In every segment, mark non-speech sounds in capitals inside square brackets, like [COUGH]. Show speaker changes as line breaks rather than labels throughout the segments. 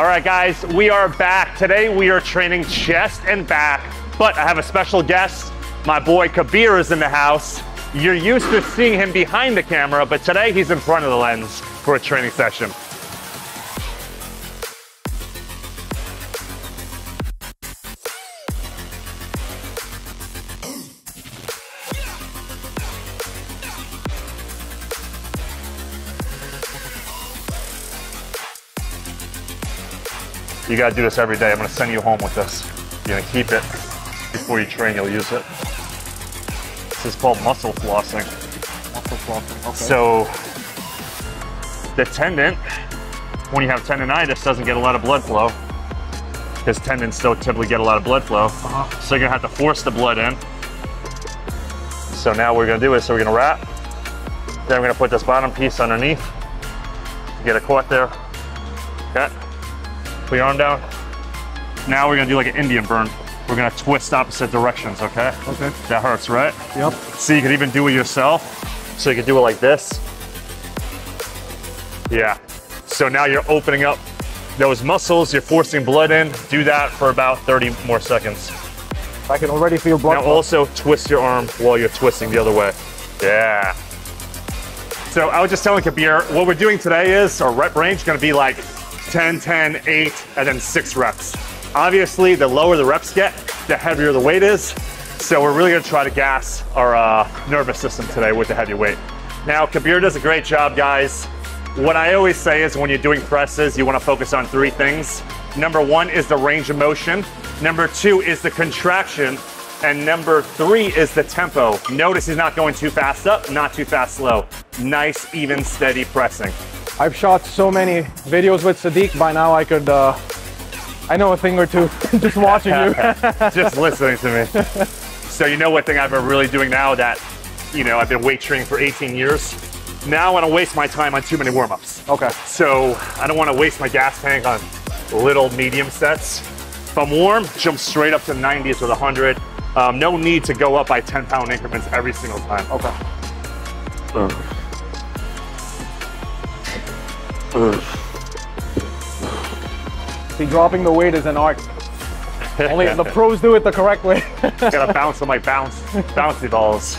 All right, guys, we are back. Today we are training chest and back, but I have a special guest. My boy Kabir is in the house. You're used to seeing him behind the camera, but today he's in front of the lens for a training session. You gotta do this every day. I'm gonna send you home with this. You're gonna keep it before you train, you'll use it. This is called muscle flossing.
Muscle flossing. Okay.
So the tendon, when you have tendonitis, doesn't get a lot of blood flow because tendons don't typically get a lot of blood flow.
Uh-huh.
So you're gonna have to force the blood in. So now what we're gonna do is, so we're gonna wrap, then we're gonna put this bottom piece underneath, get it caught there, okay? Put your arm down. Now we're gonna do like an Indian burn. We're gonna twist opposite directions, okay?
Okay.
That hurts, right?
Yep.
So you could even do it yourself. So you could do it like this. Yeah. So now you're opening up those muscles, you're forcing blood in. Do that for about 30 more seconds.
I can already feel blood.
Now
flow.
also twist your arm while you're twisting the other way. Yeah. So I was just telling Kabir, what we're doing today is our rep range is gonna be like 10, 10, 8, and then six reps. Obviously, the lower the reps get, the heavier the weight is. So we're really gonna try to gas our uh, nervous system today with the heavy weight. Now, Kabir does a great job, guys. What I always say is when you're doing presses, you wanna focus on three things. Number one is the range of motion. Number two is the contraction. And number three is the tempo. Notice he's not going too fast up, not too fast slow. Nice, even, steady pressing.
I've shot so many videos with Sadik. By now, I could. Uh, I know a thing or two [LAUGHS] just watching you. [LAUGHS]
just listening to me. So you know what thing I've been really doing now that, you know, I've been weight training for 18 years. Now I don't waste my time on too many warm-ups.
okay.
So I don't want to waste my gas tank on little medium sets. If I'm warm, jump straight up to 90s with 100. Um, no need to go up by 10 pound increments every single time.
Okay. See, dropping the weight is an art. Only the [LAUGHS] pros do it the correct way.
Gotta [LAUGHS] bounce on my bounce, bouncy balls.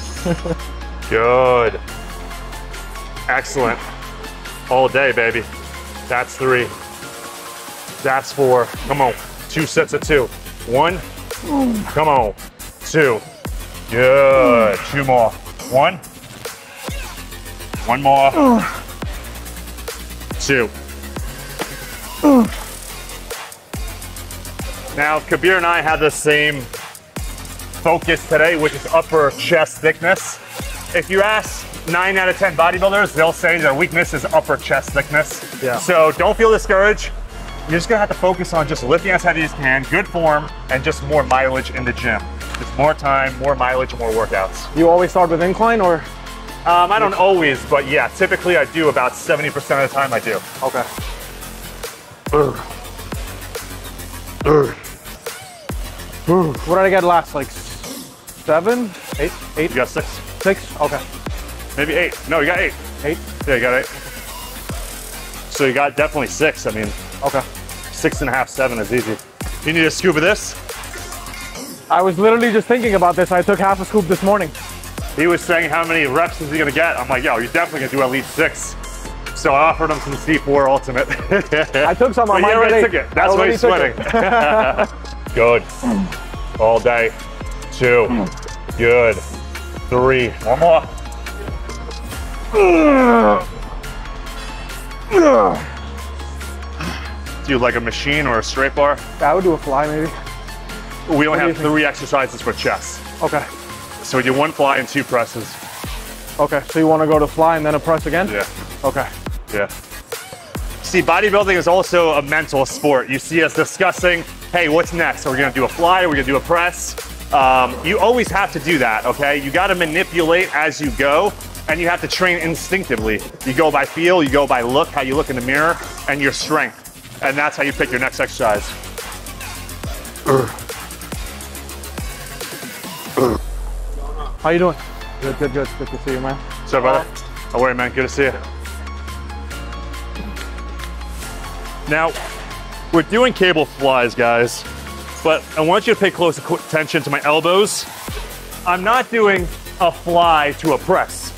Good. Excellent. All day, baby. That's three. That's four. Come on. Two sets of two. One. Come on. Two. Good. Two more. One. One more. Two. Now, Kabir and I have the same focus today, which is upper chest thickness. If you ask nine out of 10 bodybuilders, they'll say their weakness is upper chest thickness.
Yeah.
So don't feel discouraged. You're just gonna have to focus on just lifting as heavy as you can, good form, and just more mileage in the gym. Just more time, more mileage, more workouts.
you always start with incline, or
Um, I don't always, but yeah, typically I do about 70% of the time I do.
okay. What did I get last? Like seven, eight, eight,
You got six?
six? Okay,
Maybe eight. No, you got eight.
eight.
Yeah, you got eight. So you got definitely six. I mean,
Okay.
six and a half, seven is easy. You need a scoop of this?
I was literally just thinking about this. I took half a scoop this morning.
He was saying how many reps is he gonna get? I'm like, yo, you're definitely gonna do at least six. So I offered him some C4 Ultimate. [LAUGHS]
I took some on mine
already took it. That's why he's sweating. [LAUGHS] [LAUGHS] Good. All day. Two. Good. Three. One more. Do you like a machine or a straight bar?
I would do a fly maybe.
We only
you
have three exercises for chest.
Okay.
So we do one fly and two presses.
Okay. So you want to go to fly and then a press again?
Yeah.
Okay.
Yeah. See, bodybuilding is also a mental sport. You see us discussing, hey, what's next? Are we gonna do a fly? Are we gonna do a press? Um, you always have to do that, okay? You gotta manipulate as you go, and you have to train instinctively. You go by feel, you go by look, how you look in the mirror, and your strength. And that's how you pick your next exercise.
How you doing? Good, good, good. Good to see you, man.
So, brother, how are you, man? Good to see you. Now, we're doing cable flies, guys, but I want you to pay close attention to my elbows. I'm not doing a fly to a press.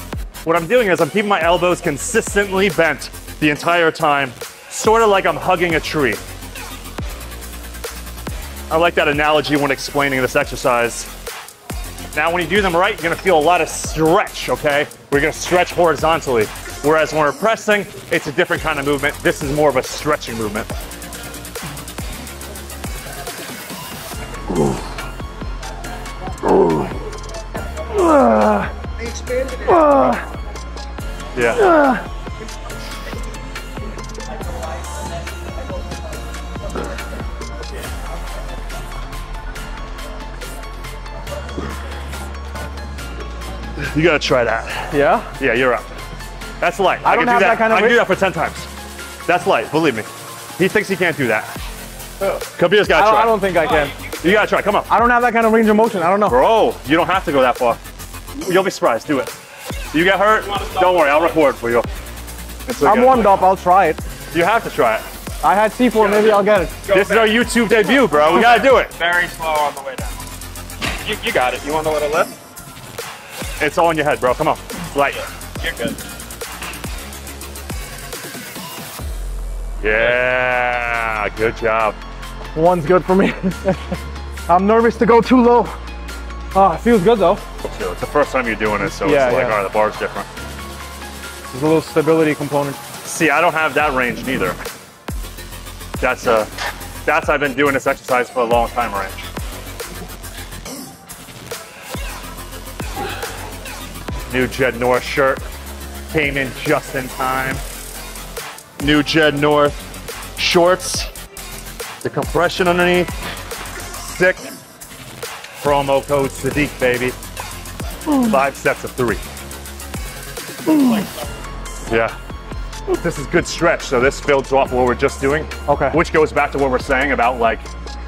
What I'm doing is I'm keeping my elbows consistently bent the entire time, sort of like I'm hugging a tree. I like that analogy when explaining this exercise. Now, when you do them right, you're gonna feel a lot of stretch, okay? We're gonna stretch horizontally. Whereas when we're pressing, it's a different kind of movement. This is more of a stretching movement. Ah. Yeah. Ah. You gotta try that.
Yeah?
Yeah, you're up. That's light.
I don't
can
have
do
that kind of
I can do that for 10 times. That's light, believe me. He thinks he can't do that. Oh. Kabir's
I
gotta
don't,
try.
I don't think I can.
You gotta try, come on.
I don't have that kind of range of motion. I don't know.
Bro, you don't have to go that far. You'll be surprised, do it. You get hurt? Don't worry, I'll record for you. It's
I'm warmed up. I'll try it.
You have to try it.
I had C4. Maybe I'll get it.
This is our YouTube debut, bro. We gotta do it.
Very slow on the way down. You, you got it. You want a little lift?
It's all in your head, bro. Come on. Light.
You're good.
Yeah, good job.
One's good for me. [LAUGHS] I'm nervous to go too low. Ah, it feels good though.
It's the first time you're doing it, so
Yeah,
it's like,
yeah.
all right, the bar's different.
There's a little stability component.
See, I don't have that range neither. That's uh that's I've been doing this exercise for a long time range. New Jed North shirt came in just in time. New Jed North shorts, the compression underneath, sick. Promo code Sadik, baby. Five sets of three. Yeah. This is good stretch, so this builds off what we're just doing.
Okay.
Which goes back to what we're saying about like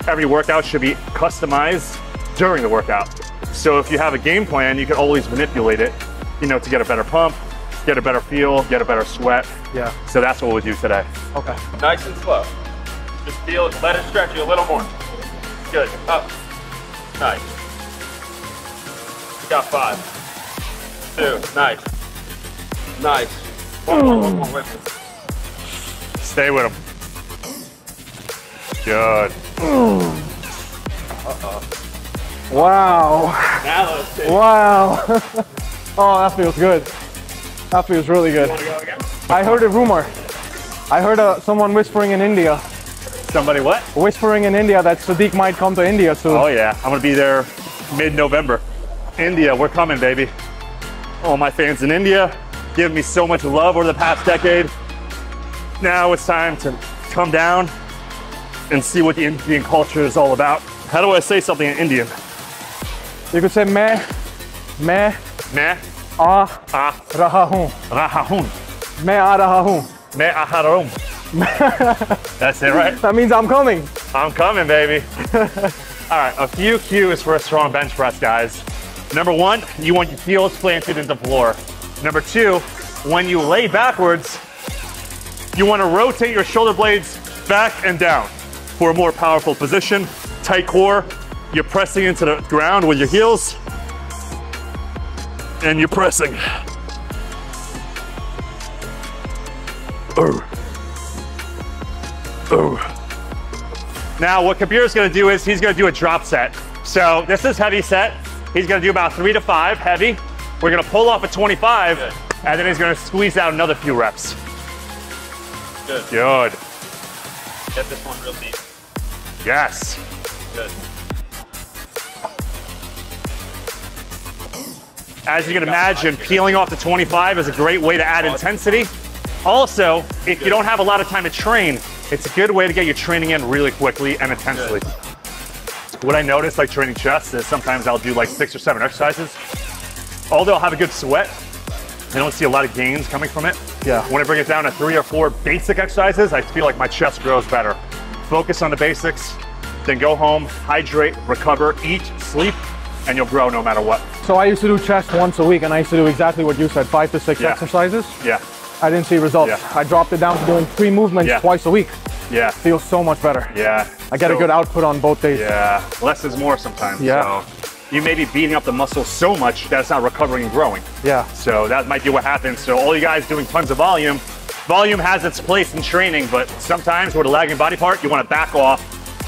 every workout should be customized during the workout. So if you have a game plan, you can always manipulate it, you know, to get a better pump, get a better feel, get a better sweat.
Yeah.
So that's what we'll do today.
Okay.
Nice and slow. Just feel it. Let it stretch you a little more. Good. Up. Nice. You got five. Two. Nice. Nice. One more, one more with me.
Stay with him. Good.
Wow.
Now let's.
Wow. [LAUGHS] oh, that feels good. That feels really good.
Go.
I heard a rumor. I heard uh, someone whispering in India,
Somebody what?
whispering in India that Sadik might come to India soon.
Oh yeah, I'm gonna be there mid-November. India, we're coming, baby. All my fans in India give me so much love over the past decade. Now it's time to come down and see what the Indian culture is all about. How do I say something in Indian?
You could say मैं मैं
Meh,
आ
ah,
रहा हूँ.
rahahun,
मैं आ रहा हूँ.
meh aharum. That's it, right?
That means I'm coming.
I'm coming, baby. All right, a few cues for a strong bench press, guys. Number one, you want your heels planted into the floor. Number two, when you lay backwards, you want to rotate your shoulder blades back and down for a more powerful position. Tight core, you're pressing into the ground with your heels, and you're pressing. Oh. Oh. Now, what Kabir's gonna do is he's gonna do a drop set. So this is heavy set. He's gonna do about three to five heavy. We're gonna pull off a 25,
Good.
and then he's gonna squeeze out another few reps.
Good.
Good.
Get this one real deep.
Yes.
Good.
As you can imagine, peeling off the 25 is a great way to add intensity. Also, if you don't have a lot of time to train, it's a good way to get your training in really quickly and intensely. What I notice, like training chest, is sometimes I'll do like six or seven exercises. Although I'll have a good sweat, I don't see a lot of gains coming from it.
Yeah.
When I bring it down to three or four basic exercises, I feel like my chest grows better. Focus on the basics, then go home, hydrate, recover, eat, sleep, and you'll grow no matter what.
So I used to do chest once a week, and I used to do exactly what you said, five to six
Yeah.
exercises.
Yeah.
I didn't see results.
Yeah.
I dropped it down to doing three movements
Yeah.
twice a week.
Yeah.
feels so much better.
Yeah.
I get a good output on both days.
Yeah. Less is more sometimes.
Yeah.
So you may be beating up the muscle so much that it's not recovering and growing.
Yeah.
So that might be what happens. So all you guys doing tons of volume, volume has its place in training, but sometimes with a lagging body part, you want to back off,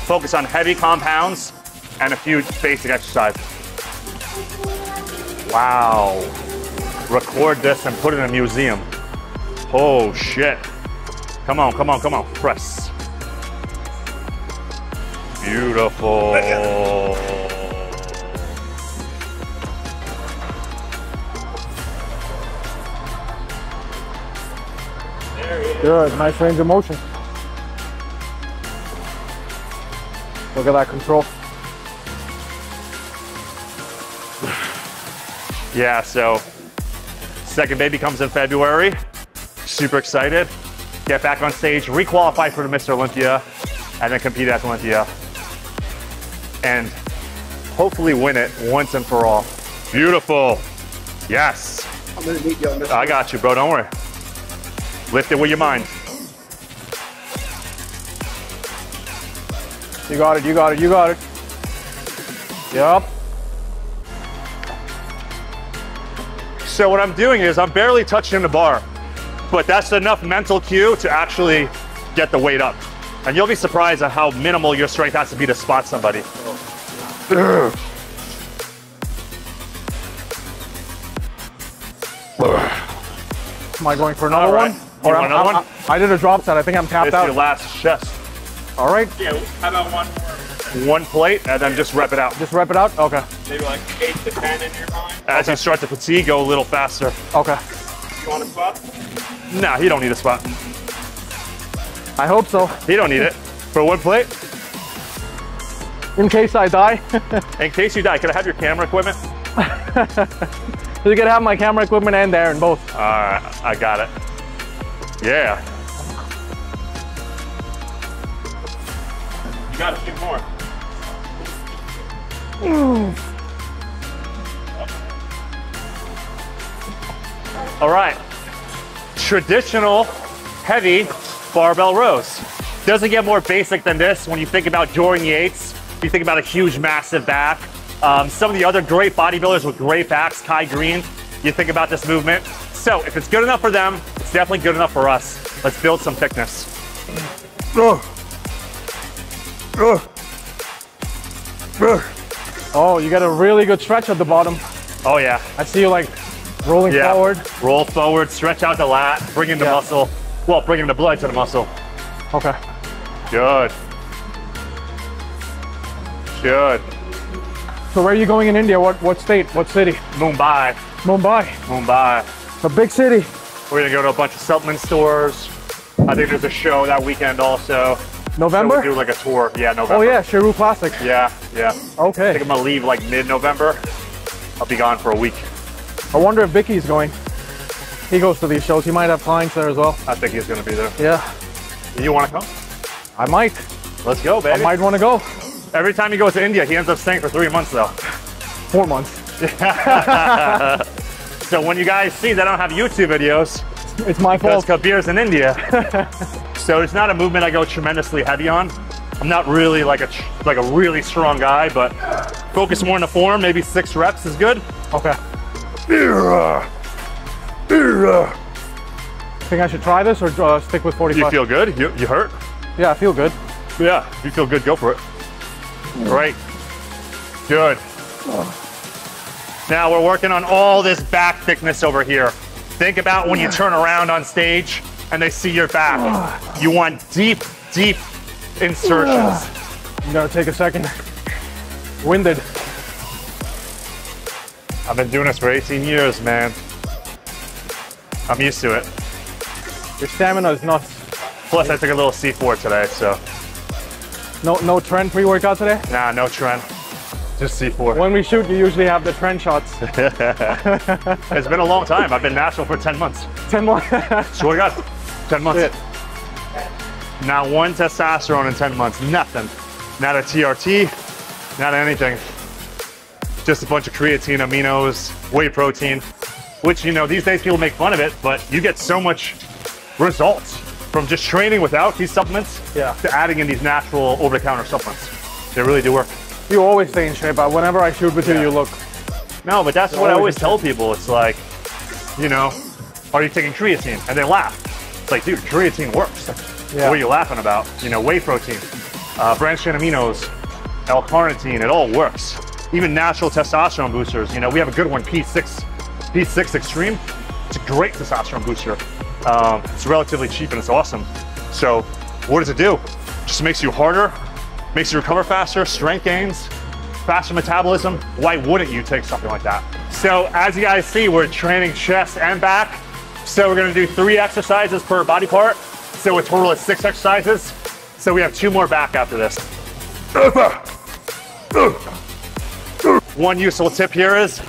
focus on heavy compounds and a few basic exercises. Wow. Record this and put it in a museum. Oh shit. Come on, come on, come on. Press. Beautiful.
Good. Nice range of motion. Look at that control.
Yeah, so second baby comes in February. Super excited. Get back on stage, requalify for the Mr. Olympia, and then compete at Olympia. And hopefully win it once and for all. Beautiful. Yes.
I'm gonna need you on this.
I got you, bro. Don't worry. Lift it with your mind.
You got it. You got it. You got it. Yep.
So what I'm doing is I'm barely touching the bar, but that's enough mental cue to actually get the weight up. And you'll be surprised at how minimal your strength has to be to spot somebody.
Am I going for another
All right.
one?
You want
I'm-
another
I'm-
one?
I, I did a drop set. I think I'm tapped
It's your last chest.
All right.
Yeah, how about one more?
One plate and then just rep it out.
Just rep it out. Okay.
Maybe like eight to ten in your mind.
As you start to fatigue, go a little faster.
Okay.
You want a spot?
Nah, he don't need a spot.
I hope so.
He don't need it. For one plate,
In case I die, [LAUGHS]
in case you die, can I have your camera equipment? [LAUGHS]
you can have my camera equipment and Darren both.
All right, I got it. Yeah.
You got a few more.
All right. Traditional heavy barbell rows. Doesn't get more basic than this when you think about Dorian Yates. You think about a huge, massive back. Um, some of the other great bodybuilders with great backs, Kai Greene, you think about this movement. So if it's good enough for them, it's definitely good enough for us. Let's build some thickness.
Oh, you got a really good stretch at the bottom.
Oh yeah,
I see you like rolling
yeah.
forward.
Roll forward, stretch out the lat, bring in the
Yeah.
muscle. Well, bring in the blood to the muscle.
Okay.
Good. Good.
So where are you going in India? What what state? What city?
Mumbai.
Mumbai.
Mumbai.
A big city.
We're gonna go to a bunch of supplement stores. I think there's a show that weekend also. So
November?
we'll do like a tour. Yeah, oh, November.
oh yeah, Sheru Classic.
Yeah, yeah. I
Okay.
think I'm gonna leave like mid-November. I'll be gone for a week.
I wonder if Vicky's going. He goes to these shows. He might have clients there as well.
I think he's gonna be there.
Yeah.
You wanna come?
I might.
Let's go, baby.
I might want to go.
Every time he goes to India, he ends up staying for three months though.
Four months. [LAUGHS]
So when you guys see that I don't have YouTube videos,
It's my fault. because.
Kabir's in India. [LAUGHS] so it's not a movement I go tremendously heavy on. I'm not really like a like a really strong guy, but focus more on the form. Maybe six reps is good.
Okay. Think I should try this or uh, stick with 45?
You feel good? You, you hurt?
yeah, I feel good.
Yeah. If you feel good, go for it. Great. Good. Now we're working on all this back thickness over here. Think about when you turn around on stage and they see your back. You want deep, deep insertions.
I'm gonna take a second. Winded.
I've been doing this for 18 years, man. I'm used to it.
Your stamina is not.
Plus, I took a little C4 today, so
No, no tren pre-workout today.
nah, no tren. Just C4.
When we shoot, you usually have the tren shots. [LAUGHS] [LAUGHS]
It's been a long time. I've been national for 10 months.
Ten more. [LAUGHS]
Swear to God, 10 months.
Shit.
Not one testosterone in 10 months. Nothing. Not a TRT, not anything. Just a bunch of creatine, aminos, whey protein, which, you know, these days people make fun of it, but you get so much results from just training without these supplements
Yeah.
to adding in these natural over-the-counter supplements. They really do work.
You always stay in shape, but whenever I shoot with you,
Yeah.
you look.
No, but that's what I always
always
tell people. It's like, you know, are you taking creatine? And they laugh. It's like, dude, creatine works.
Yeah.
What are you laughing about? You know, whey protein, uh, branched chain aminos, L-carnitine, it all works. Even natural testosterone boosters. You know, we have a good one, P6, P6 Extreme. It's a great testosterone booster. Um, it's relatively cheap and it's awesome. So, what does it do? Just makes you harder, makes you recover faster, strength gains, faster metabolism. Why wouldn't you take something like that? So, as you guys see, we're training chest and back. So, we're gonna do three exercises per body part. So, a total of six exercises. So, we have two more back after this. One useful tip here is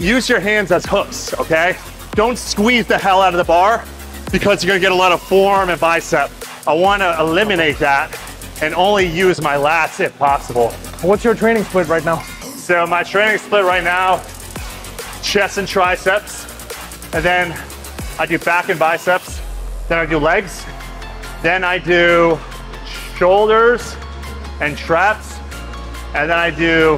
use your hands as hooks, okay? Don't squeeze the hell out of the bar because you're gonna get a lot of forearm and bicep. I wanna eliminate that and only use my lats if possible.
What's your training split right now?
So my training split right now, chest and triceps, and then I do back and biceps, then I do legs, then I do shoulders and traps, and then I do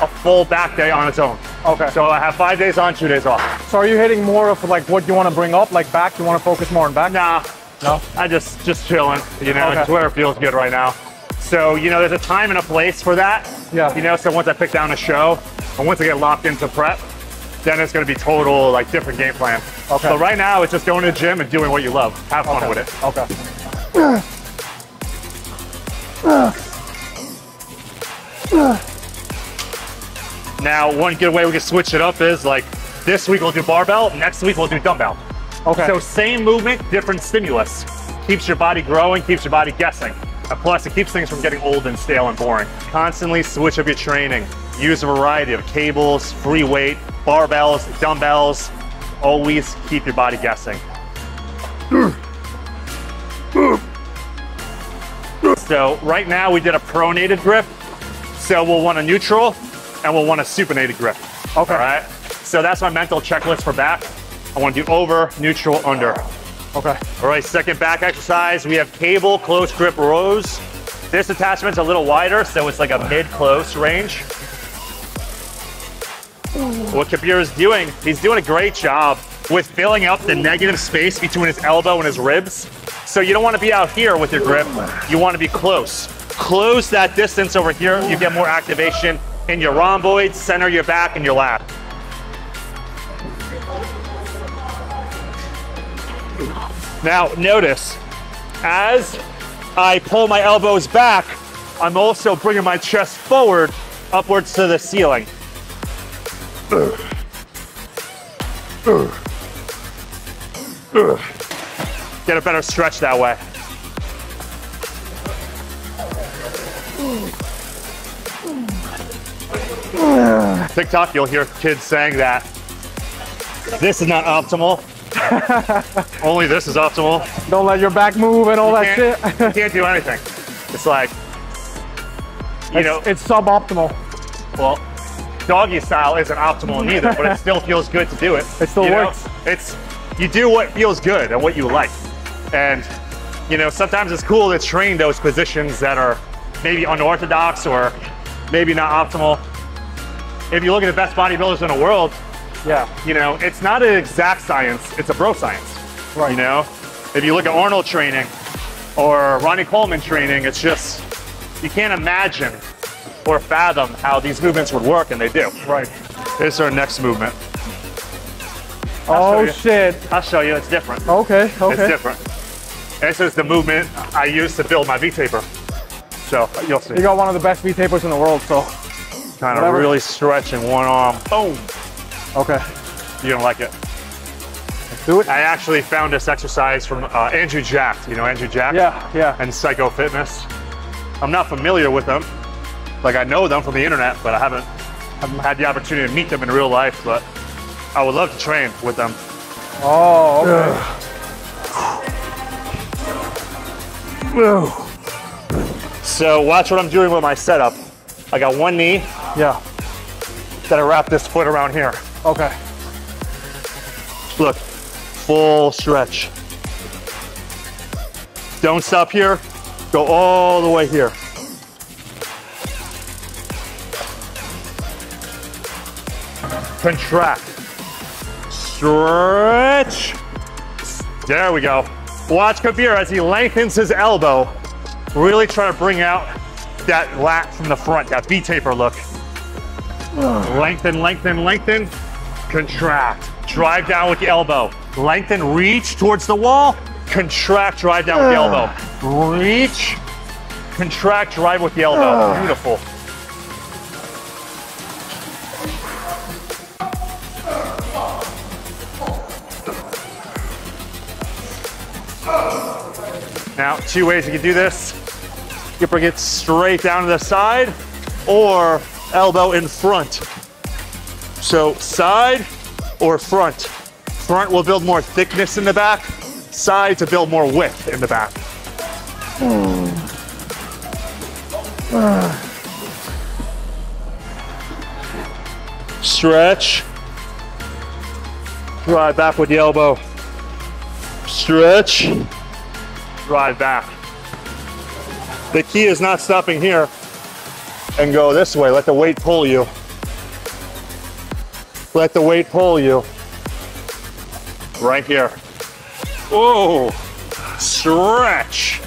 a full back day on its own.
Okay.
So I have five days on, two days off.
So are you hitting more of like what you want to bring up, like back? You want to focus more on back?
Nah,
No.
I just just chilling. You know,
Okay.
it's where it feels good right now. So you know, there's a time and a place for that.
Yeah.
You know, so once I pick down a show, and once I get locked into prep, then it's going to be total like different game plan.
Okay.
So right now, it's just going to the gym and doing what you love. Have fun with it.
Okay.
Now, one good way we can switch it up is like this week we'll do barbell, next week we'll do dumbbell.
Okay.
So same movement, different stimulus. Keeps your body growing, keeps your body guessing. And plus, it keeps things from getting old and stale and boring. Constantly switch up your training. Use a variety of cables, free weight, barbells, dumbbells. Always keep your body guessing. [CLEARS THROAT] So right now we did a pronated grip. So we'll want a neutral and we'll want a supinated grip.
Okay.
All right. So that's my mental checklist for back. I want to do over, neutral, under.
Okay.
All right, second back exercise. We have cable close grip rows. This attachment's a little wider, so it's like a mid-close range. What Kabir is doing, he's doing a great job with filling up the negative space between his elbow and his ribs. So you don't want to be out here with your grip. You want to be close. Close that distance over here. You get more activation in your rhomboids, center your back, and your lat. Now, notice, as I pull my elbows back, I'm also bringing my chest forward, upwards to the ceiling. Get a better stretch that way. TikTok, you'll hear kids saying that this is not optimal. [LAUGHS] Only this is optimal.
Don't let your back move and all that shit.
you can't do anything. It's like, you know,
it's suboptimal.
well, doggy style isn't optimal [LAUGHS] neither, but it still feels good to do it.
It still
You know?
works.
It's you do what feels good and what you like, and you know sometimes it's cool to train those positions that are maybe unorthodox or maybe not optimal. If you look at the best bodybuilders in the world,
Yeah.
you know, it's not an exact science, it's a bro science.
Right.
You know, if you look at Arnold training or Ronnie Coleman training, it's just, you can't imagine or fathom how these movements would work, and they do.
Right.
This is our next movement.
Oh shit.
I'll show you, it's different.
Okay. Okay.
It's different. This is the movement I use to build my V-taper. So you'll see.
You got one of the best V tapers in the world, so
Kind of really stretching one arm. Boom.
okay.
You're gonna like it.
Let's do it.
I actually found this exercise from uh, Andrew Jack. You know Andrew Jack?
Yeah. Yeah.
and Psycho Fitness. I'm not familiar with them. Like I know them from the internet, but I haven't, haven't had the opportunity to meet them in real life. But I would love to train with them.
Oh. Okay.
So watch what I'm doing with my setup. I got one knee
Yeah.
that I wrap this foot around here.
Okay.
Look, full stretch. Don't stop here. Go all the way here. Contract. Stretch. There we go. Watch Kabir as he lengthens his elbow. Really try to bring out that lat from the front, that V-taper look. lengthen, lengthen, lengthen. Contract. Drive down with the elbow. Lengthen, reach towards the wall. Contract, drive down with the ah. elbow. Reach. Contract, drive with the elbow. Ah. Beautiful. Now, two ways you can do this. You can bring it straight down to the side or elbow in front. So side or front. Front will build more thickness in the back. Side to build more width in the back. Stretch. Drive back with the elbow. Stretch. Drive back. The key is not stopping here and go this way. Let the weight pull you. Let the weight pull you. Right here. Oh, stretch.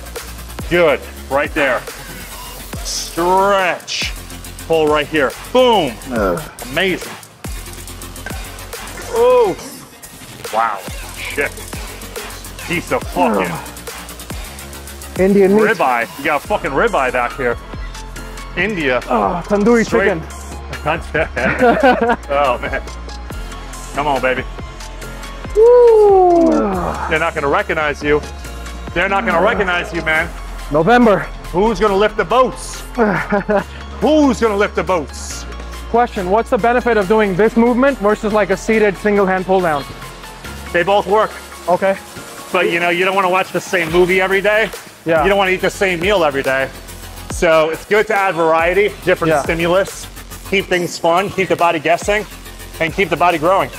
Good, right there. Stretch. Pull right here. Boom. Amazing. Oh, wow. Shit. Piece of fucking
Indian meat.
ribeye. You got a fucking ribeye back here. India.
Oh, tandoori
Straight-
chicken. [LAUGHS]
oh man. Come on, baby. They're not gonna recognize you. They're not gonna recognize you, man.
November.
Who's gonna lift the boats? [LAUGHS] Who's gonna lift the boats?
Question, what's the benefit of doing this movement versus like a seated single hand pull down?
They both work,
Okay.
but you know, you don't wanna watch the same movie every day.
Yeah.
You don't wanna eat the same meal every day. So it's good to add variety, different
Yeah.
stimulus, keep things fun, keep the body guessing, and keep the body growing.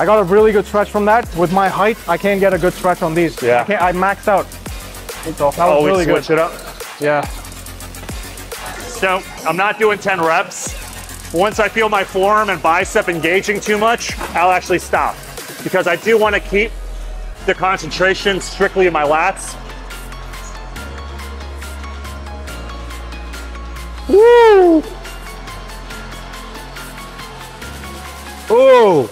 I got a really good stretch from that. With my height, I can't get a good stretch on these.
Yeah.
I, can't, I maxed out. So that oh, was
Always
really
switch
good.
it up.
Yeah.
So I'm not doing 10 reps. Once I feel my forearm and bicep engaging too much, I'll actually stop because I do want to keep the concentration strictly in my lats. Woo! Oh!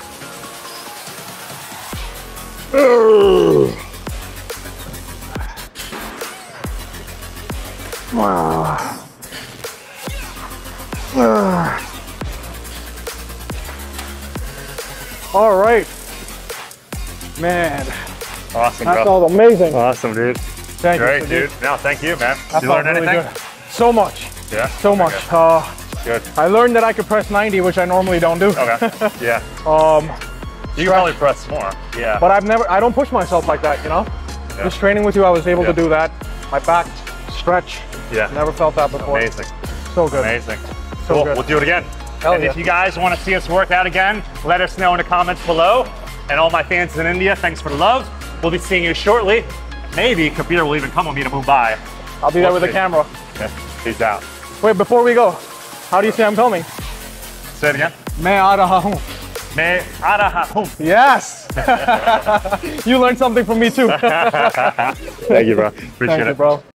Ugh.
All right. Man,
Awesome,
that
bro.
felt amazing.
Awesome, dude.
Thank
Great,
you.
dude. No, thank you, man.
That
Did you
felt
learn
really
anything?
good. So much.
Yeah.
So much. Uh,
Good.
I learned that I could press 90, which I normally don't do.
Okay. [LAUGHS] Yeah.
Um,
You can probably press more. Yeah.
but I've never, I don't push myself like that, you know?
Yeah.
Just training with you, I was able
Yeah.
to do that. My back stretch.
yeah.
Never felt that before.
Amazing.
So good.
Amazing.
So
cool.
good.
We'll do it again.
Hell
and
yeah.
if you guys want to see us work out again, let us know in the comments below. And all my fans in India, thanks for the love. We'll be seeing you shortly. Maybe Kabir will even come with me to Mumbai.
I'll be there with the camera.
Okay. Peace out.
Wait, before we go, how do you say I'm filming?
Say it again.
Main aa raha hoon.
Me araha hum.
Yes! [LAUGHS] you learned something from me too. [LAUGHS]
Thank you, bro. Appreciate
Thank
it.
you, bro.